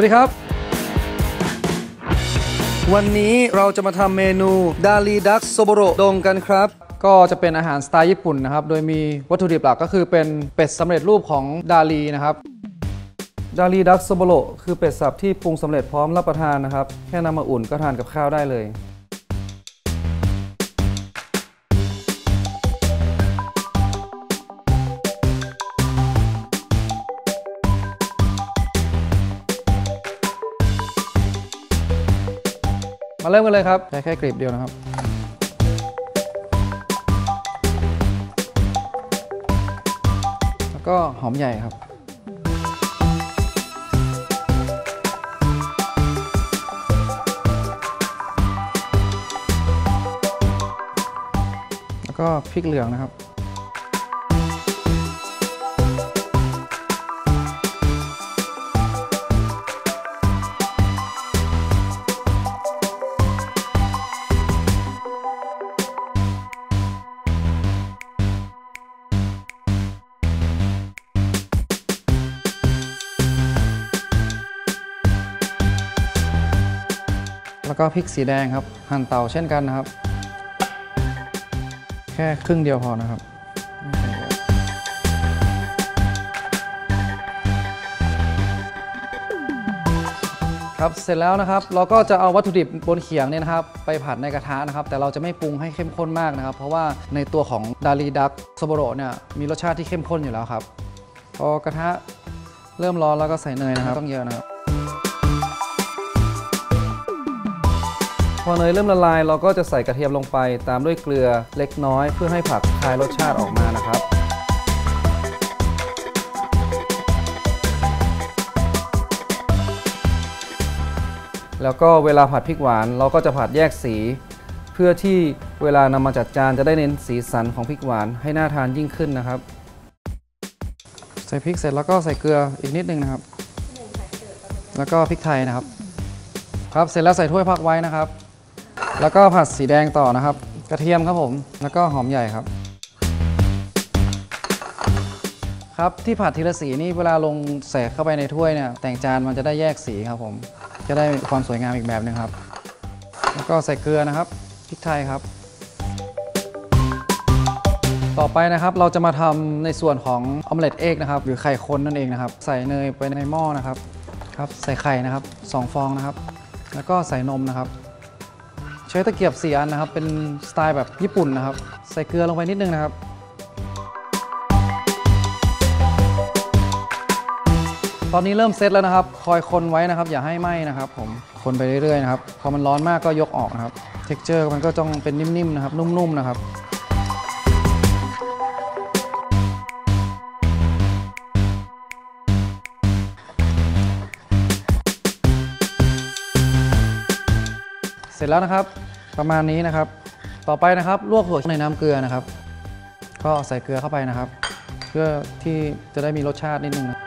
วัสดีครับ วันนี้เราจะมาทำเมนูดาลีดักโซโบโรดงกันครับ ก็จะเป็นอาหารสไตล์ญี่ปุ่นนะครับ โดยมีวัตถุดิบหลักก็คือเป็นเป็ดสำเร็จรูปของดาลีนะครับดาลีดักโซโบโรคือเป็ดสับที่ปรุงสำเร็จพร้อมรับประทานนะครับ แค่นำมาอุ่นก็ทานกับข้าวได้เลย มาเริ่มกันเลยครับใช้แค่กรีบเดียวนะครับแล้วก็หอมใหญ่ครับแล้วก็พริกเหลืองนะครับ แล้วก็พริกสีแดงครับ หั่นเตาเช่นกันนะครับ แค่ครึ่งเดียวพอนะครับครับเสร็จแล้วนะครับเราก็จะเอาวัตถุดิบบนเขียงเนี่ยนะครับไปผัดในกระทะนะครับ แต่เราจะไม่ปรุงให้เข้มข้นมากนะครับ เพราะว่าในตัวของดาลีดักโซโบโรเนี่ยมีรสชาติที่เข้มข้นอยู่แล้วครับ พอกระทะเริ่มร้อนแล้วก็ใส่เนยนะครับต้องเยอะนะครับ อเนยเริ่มละลาย เราก็จะใส่กระเทียมลงไปตามด้วยเกลือเล็กน้อย เพื่อให้ผักคลายรสชาติออกมานะครับแล้วก็เวลาผัดพริกหวานเราก็จะผัดแยกสี เพื่อที่เวลานำมาจัดจานจะได้เน้นสีสันของพริกหวานให้น่าทานยิ่งขึ้นนะครับ ใส่พริกเสร็จแล้วก็ใส่เกลืออีกนิดนึงนะครับ แล้วก็พริกไทยนะครับ ครับเสร็จแล้วใส่ถ้วยพักไว้นะครับ แล้วก็ผัดสีแดงต่อนะครับ กระเทียมครับผม แล้วก็หอมใหญ่ครับ ครับที่ผัดทีละสีนี่เวลาลงใส่เข้าไปในถ้วยเนี่ยแต่งจานมันจะได้แยกสีครับผม จะได้ความสวยงามอีกแบบหนึงครับ แล้วก็ใส่เกลือนะครับพริกไทยครับ ต่อไปนะครับเราจะมาทำในส่วนของออมเล็ตเอ็กนะครับหรือไข่คนนั่นเองนะครับ ใส่เนยไปในหม้อนะครับครับใส่ไข่นะครับสองฟองนะครับ แล้วก็ใส่นมนะครับ ใช้ตะเกียบสีอันนะครับ เป็นสไตล์แบบญี่ปุ่นนะครับ ใส่เกลือลงไปนิดนึงนะครับ ตอนนี้เริ่มเซตแล้วนะครับ คอยคนไว้นะครับ อย่าให้ไหม้นะครับผม คนไปเรื่อยๆนะครับ พอมันร้อนมากก็ยกออกนะครับ texture มันก็ต้องเป็นนิ่มๆนะครับ นุ่มๆนะครับ เสร็จแล้วนะครับ ประมาณนี้นะครับ ต่อไปนะครับลวกถั่วในน้ำเกลือนะครับ ก็ใส่เกลือเข้าไปนะครับ เพื่อที่จะได้มีรสชาตินิดนึงนะ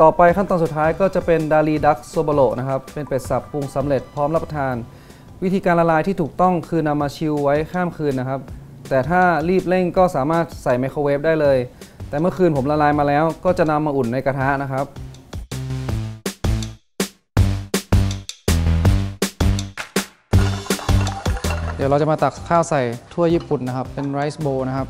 ต่อไปขั้นตอนสุดท้ายก็จะเป็นดาลีดักโซบโลนะครับ เป็นเป็ดสับปรุงสำเร็จพร้อมรับประทาน วิธีการละลายที่ถูกต้องคือนำมาชิลไว้ข้ามคืนนะครับ แต่ถ้ารีบเร่งก็สามารถใส่ไมโครเวฟได้เลย แต่เมื่อคืนผมละลายมาแล้ว ก็จะนำมาอุ่นในกระทะนะครับ เดี๋ยวเราจะมาตักข้าวใส่ถ้วยญี่ปุ่นนะครับ เป็นไรซ์โบนะครับ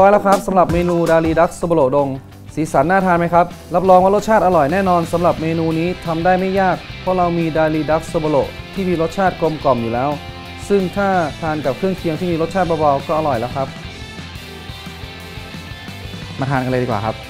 ร้อยแล้วครับสำหรับเมนูดารีดักสโบโลดง สีสันน่าทานไหมครับ รับรองว่ารสชาติอร่อยแน่นอนสำหรับเมนูนี้ทำได้ไม่ยาก เพราะเรามีดารีดักสโบโลที่มีรสชาติกลมกล่อมอยู่แล้ว ซึ่งถ้าทานกับเครื่องเคียงที่มีรสชาติเบาๆก็อร่อยแล้วครับ มาทานกันเลยดีกว่าครับ